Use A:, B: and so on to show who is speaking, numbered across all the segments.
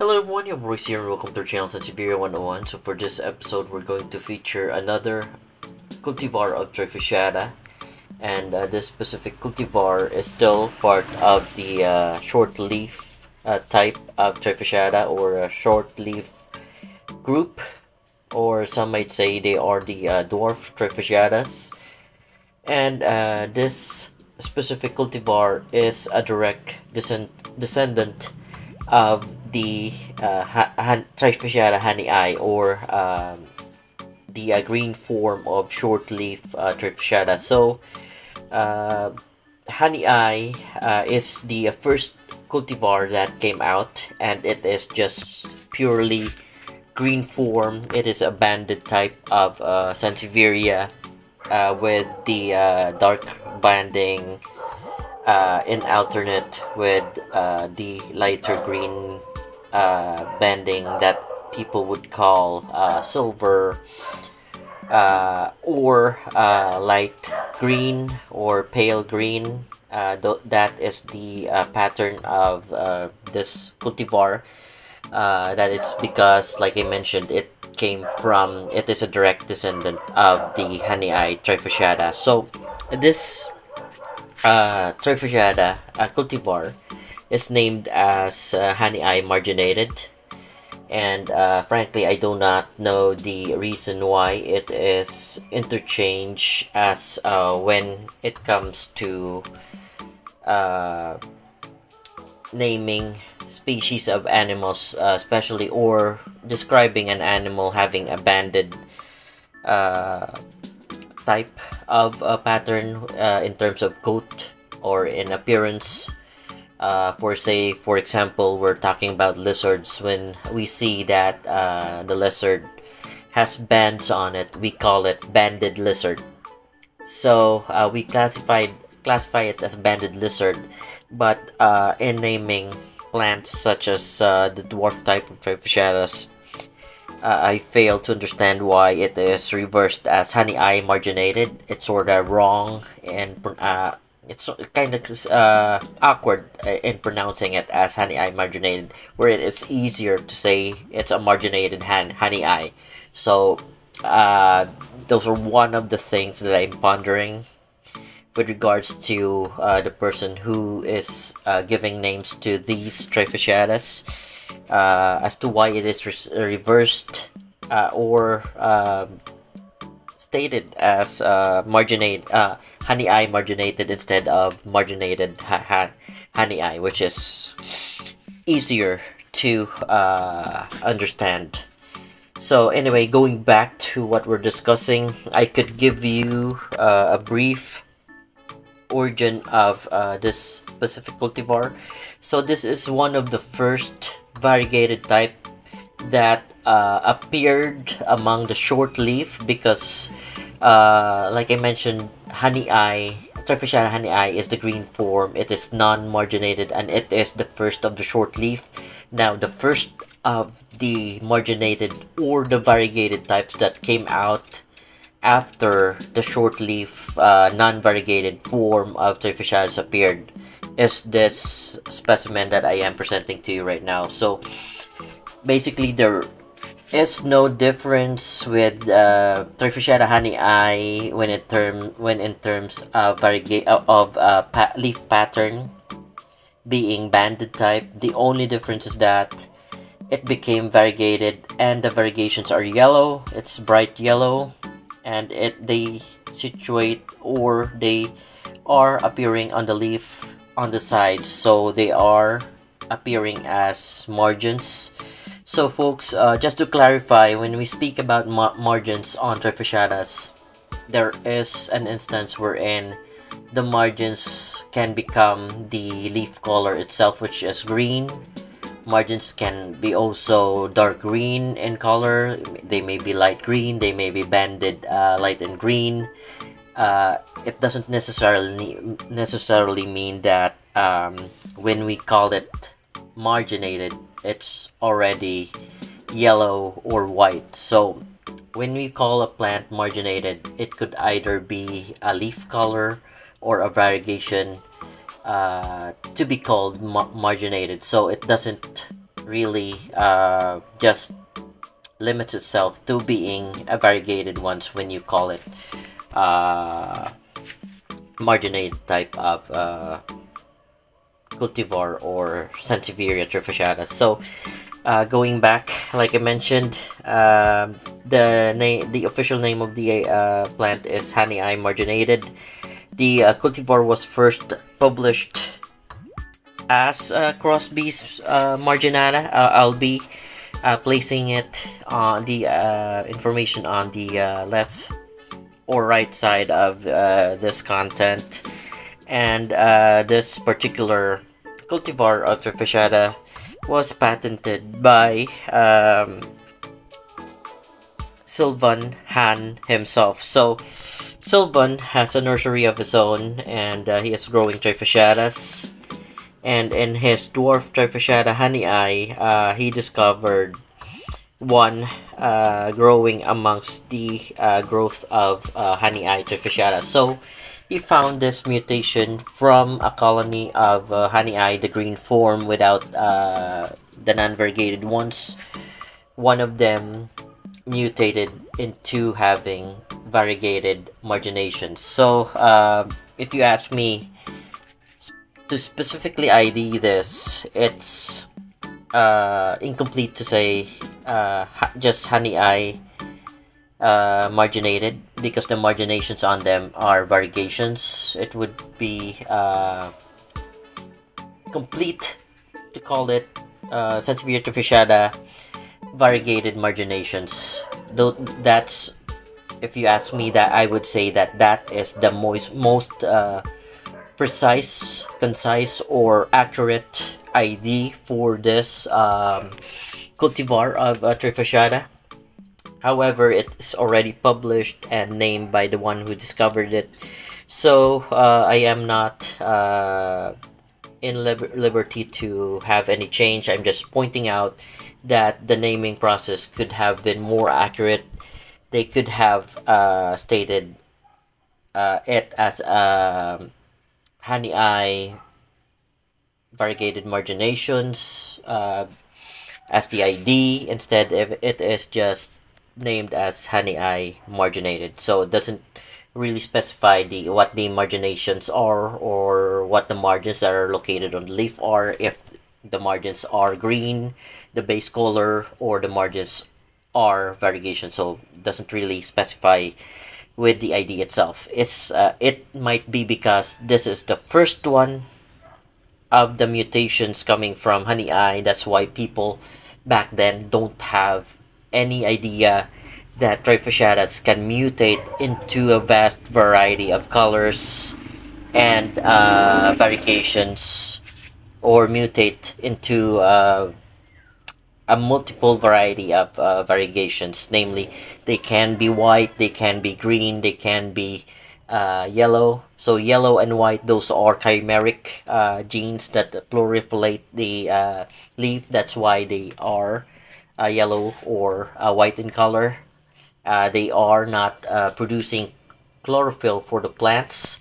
A: Hello everyone, you have Royce here and welcome to our channel Sansevieria 101. So for this episode, we're going to feature another cultivar of Trifasciata. And uh, this specific cultivar is still part of the uh, short leaf uh, type of Trifasciata or a short leaf group. Or some might say they are the uh, dwarf Trifasciatas. And uh, this specific cultivar is a direct descend descendant of the uh, han Trifasciata Hahnii or um, the uh, green form of short leaf uh, Trifasciata. So, uh, Hahnii uh, is the first cultivar that came out and it is just purely green form. It is a banded type of uh, Sansevieria uh, with the uh, dark banding uh, in alternate with uh, the lighter green uh, banding that people would call uh, silver uh, or uh, light green or pale green. Th- that is the pattern of this cultivar that is because like I mentioned it came from it is a direct descendant of the Hahnii trifasciata so this uh, trifasciata uh, cultivar is named as uh, Hahnii marginated. And uh, frankly I do not know the reason why it is interchanged as uh, when it comes to uh, naming species of animals uh, especially or describing an animal having a banded uh, type of a pattern uh, in terms of coat or in appearance. Uh, for say for example we're talking about lizards. When we see that uh, the lizard has bands on it we call it banded lizard. So uh, we classified classify it as banded lizard but uh, in naming plants such as uh, the dwarf type of Trifasciatus uh, I fail to understand why it is reversed as Hahnii marginated it's sort of wrong and uh, it's kind of uh, awkward uh, in pronouncing it as Hahnii marginated, where it's easier to say it's a marginated han Hahnii. So uh, those are one of the things that I'm pondering with regards to uh, the person who is uh, giving names to these Trifasciatus uh, as to why it is re reversed or um, stated as uh, marginate uh, Hahnii marginated instead of marginated ha- ha- Hahnii, which is easier to uh, understand. So anyway, going back to what we're discussing, I could give you uh, a brief origin of uh, this specific cultivar. So this is one of the first variegated type that uh, appeared among the short leaf because uh, like I mentioned, honey eye, Hahnii, Trifasciata Hahnii is the green form. It is non-marginated and it is the first of the short leaf. Now, the first of the marginated or the variegated types that came out after the short leaf uh, non-variegated form of Trifasciatus appeared is this specimen that I am presenting to you right now. So, basically, there is no difference with uh, Trifasciata Hahnii when it term when in terms of variega- uh, of uh, leaf pattern being banded type. The only difference is that it became variegated and the variegations are yellow. It's bright yellow, and it they situate or they are appearing on the leaf on the sides, so they are appearing as margins so folks, uh, just to clarify, when we speak about ma margins on Trifasciatus, there is an instance wherein the margins can become the leaf color itself, which is green. Margins can be also dark green in color. They may be light green. They may be banded uh, light and green. Uh, it doesn't necessarily necessarily mean that um, when we call it marginated it's already yellow or white. So when we call a plant marginated it could either be a leaf color or a variegation uh, to be called ma- marginated. So it doesn't really uh, just limits itself to being a variegated ones when you call it uh, marginated type of uh, cultivar or Sansevieria trifasciata. So uh, going back, like I mentioned, uh, the name, the official name of the uh, plant is Hahnii marginated. The uh, cultivar was first published as uh, Crosby's marginata. Uh, I'll be uh, placing it on the uh, information on the left or right side of uh, this content and uh, this particular cultivar of Trifasciata was patented by um, Sylvan Hahn himself. So Sylvan has a nursery of his own and uh, he is growing Trifasciatas and in his dwarf Trifasciata Hahnii, uh, he discovered one uh, growing amongst the uh, growth of uh, Hahnii Trifasciata. So he found this mutation from a colony of uh, Hahnii, the green form, without uh, the non-variegated ones. One of them mutated into having variegated marginations. So if you ask me, to specifically ID this, it's uh, incomplete to say uh, just Hahnii uh, marginated because the marginations on them are variegations. It would be uh, complete to call it uh, Sansevieria trifasciata variegated marginations. Though that's, if you ask me, that I would say that that is the most most uh, precise, concise, or accurate ID for this um, cultivar of uh, Trifasciata. However, it's already published and named by the one who discovered it. So uh, I am not uh, in liber liberty to have any change. I'm just pointing out that the naming process could have been more accurate. They could have uh, stated uh, it as a um, Hahnii variegated marginations uh, as the ID instead if it is just named as Hahnii marginated so it doesn't really specify the what the marginations are or what the margins that are located on the leaf are if the margins are green the base color or the margins are variegation so doesn't really specify with the ID itself. It's uh, it might be because this is the first one of the mutations coming from Hahnii. That's why people back then don't have any idea that Trifasciatas can mutate into a vast variety of colors and uh, variegations or mutate into uh, a multiple variety of uh, variegations namely they can be white they can be green they can be uh, yellow. So yellow and white those are chimeric uh, genes that proliferate the uh, leaf. That's why they are uh, yellow or uh, white in color. They are not producing chlorophyll for the plants.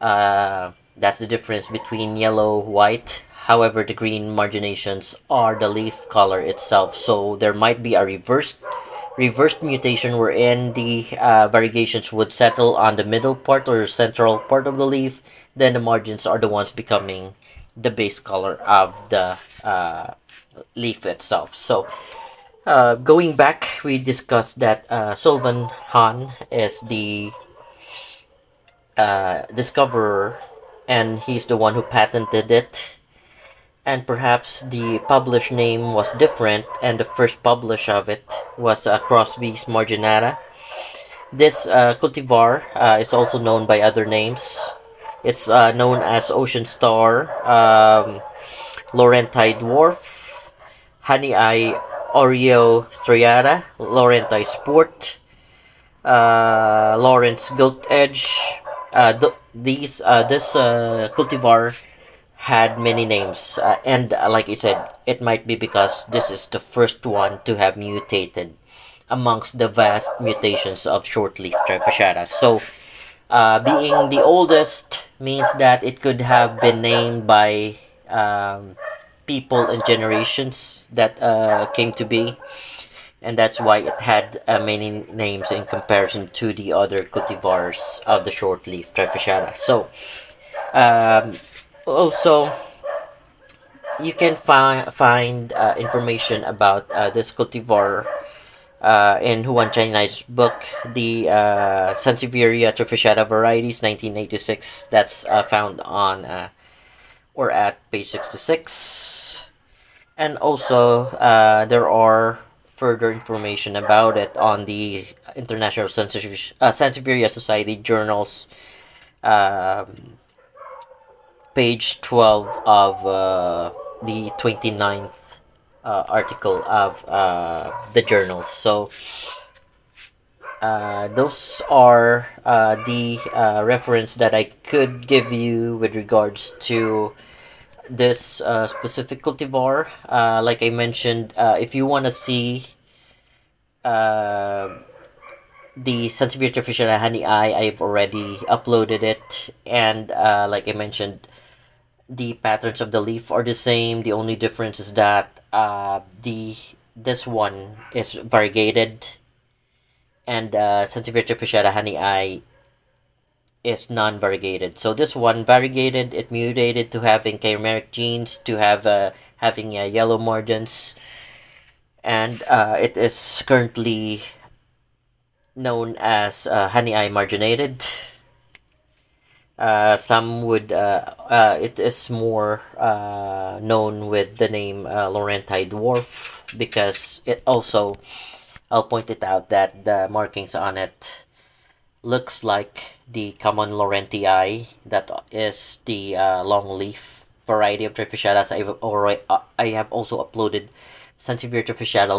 A: That's the difference between yellow white. However, the green marginations are the leaf color itself. So there might be a reversed reversed mutation wherein the uh, variegations would settle on the middle part or central part of the leaf. Then the margins are the ones becoming the base color of the uh, leaf itself. So uh, going back, we discussed that uh, Sylvan Hahn is the uh, discoverer and he's the one who patented it and perhaps the published name was different and the first publish of it was uh, Crosby's Marginata. This uh, cultivar uh, is also known by other names. It's uh, known as Ocean Star, um, Laurentii Dwarf, Honey Eye Oreo Striata, Laurentii Sport, uh, Laurentii Gilt Edge. Uh, th these uh, this cultivar had many names uh, and uh, like I said it might be because this is the first one to have mutated amongst the vast mutations of short-leaf Trifasciata. So uh, being the oldest means that it could have been named by um, people and generations that uh, came to be and that's why it had uh, many names in comparison to the other cultivars of the short leaf Trifasciata. So, um, also, you can fi- find uh, information about uh, this cultivar uh, in Juan Chahinian's book, the uh, Sansevieria Trifasciata Varieties 1986. That's uh, found on uh, or at page 66. And also, uh, there are further information about it on the International uh, Sansevieria Society journals, um, page 12 of uh, the 29th uh, article of uh, the journals. So, uh, those are uh, the uh, reference that I could give you with regards to this specific cultivar. Like I mentioned, if you want to see the Sansevieria Trifasciata Hahnii, I've already uploaded it. And uh, like I mentioned, the patterns of the leaf are the same. The only difference is that uh, the this one is variegated and uh, Sansevieria Trifasciata Hahnii is non-variegated. So this one variegated, it mutated to having chimeric genes, to have uh, having uh, yellow margins, and uh, it is currently known as uh, Hahnii marginated. Uh, some would uh, uh, it is more uh, known with the name uh, Laurentii dwarf because it also I'll point it out that the markings on it looks like the common Laurentii that is the uh, long leaf variety of Trifasciatas. I've already I have also uploaded Sansevieria Trifasciata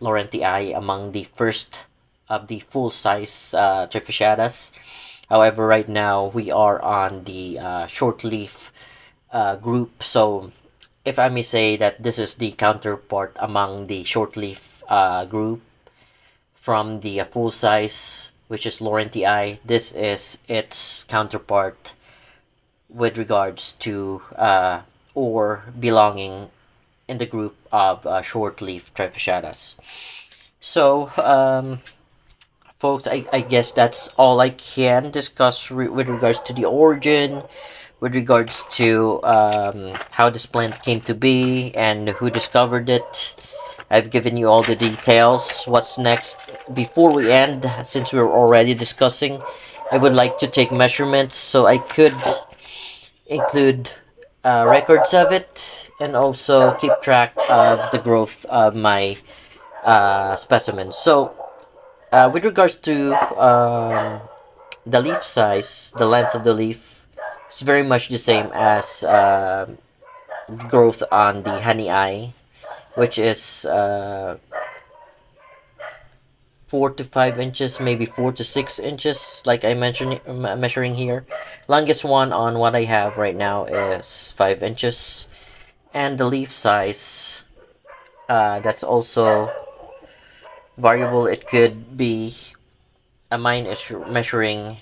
A: Laurentii among the first of the full size uh. However, right now we are on the uh, short leaf uh, group, so if I may say that this is the counterpart among the short leaf uh, group from the uh, full size which is Laurentii. This is its counterpart with regards to uh, or belonging in the group of uh, short leaf Trifasciatas. So, um, folks, I, I guess that's all I can discuss re with regards to the origin, with regards to um, how this plant came to be and who discovered it. I've given you all the details. What's next? Before we end, since we're already discussing, I would like to take measurements so I could include uh, records of it and also keep track of the growth of my uh, specimens. So, uh, with regards to um, the leaf size, the length of the leaf, it's very much the same as uh, growth on the Hahnii which is uh, four to five inches, maybe four to six inches, like I mentioned, measuring here. Longest one on what I have right now is five inches, and the leaf size, uh, that's also variable. It could be, a mine is measuring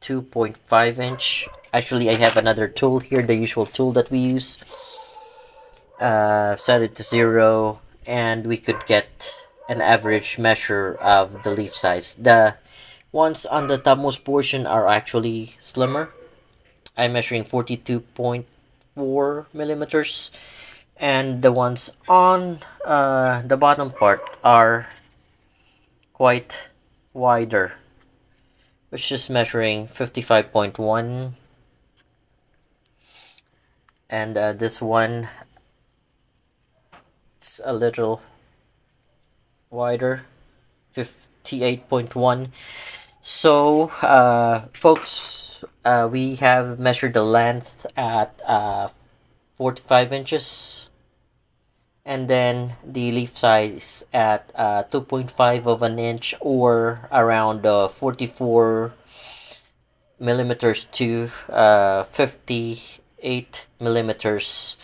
A: 2.5 inch. Actually, I have another tool here, the usual tool that we use uh, set it to zero and we could get an average measure of the leaf size. The ones on the topmost portion are actually slimmer. I'm measuring 42.4 millimeters and the ones on uh, the bottom part are quite wider which is measuring 55.1 and uh, this one it's a little wider 58.1 so uh, folks uh, we have measured the length at uh, 45 inches. And then the leaf size at uh, 2.5 of an inch or around uh, 44 millimeters to uh, 58 millimeters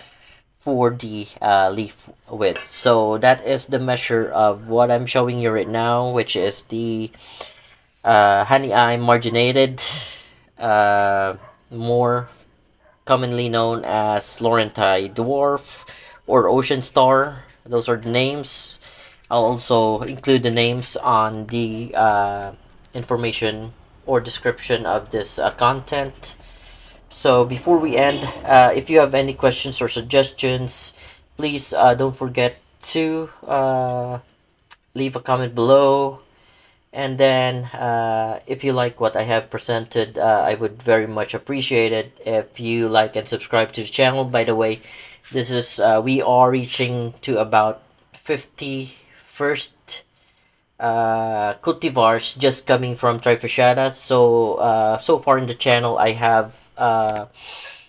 A: for the uh, leaf width. So that is the measure of what I'm showing you right now which is the uh, Hahnii marginated uh, more commonly known as Laurentii Dwarf or Ocean Star. Those are the names. I'll also include the names on the uh, information or description of this uh, content. So before we end, uh, if you have any questions or suggestions, please uh, don't forget to uh, leave a comment below. And then, uh, if you like what I have presented, uh, I would very much appreciate it if you like and subscribe to the channel. By the way, this is uh, we are reaching to about 50 first uh, cultivars just coming from Trifasciata. So uh, so far in the channel, I have uh,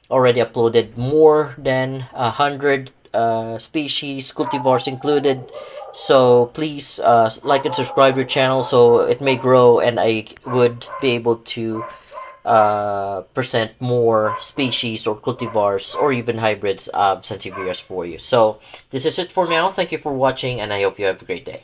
A: already uploaded more than a hundred uh, species, cultivars included. So please uh, like and subscribe your channel so it may grow and I would be able to uh, present more species or cultivars or even hybrids of Sansevierias for you. So this is it for now. Thank you for watching and I hope you have a great day.